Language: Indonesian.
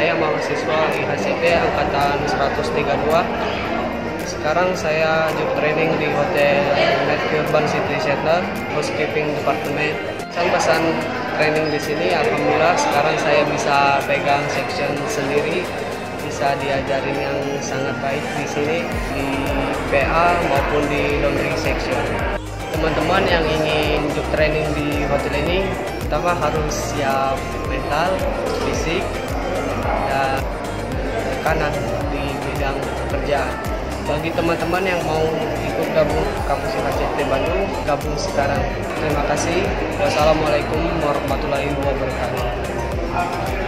saya mahasiswa IHCP angkatan 132. Sekarang saya job training di Hotel Mercury Urban City Center, housekeeping department. Pesan-pesan training di sini, alhamdulillah sekarang saya bisa pegang section sendiri, bisa diajarin yang sangat baik di sini di PA maupun di laundry section. Teman-teman yang ingin job training di hotel ini, pertama harus siap mental, fisik, dan tekanan di bidang pekerjaan. Bagi teman-teman yang mau ikut gabung kampus IHCT Bandung, gabung sekarang. Terima kasih. Wassalamualaikum warahmatullahi wabarakatuh.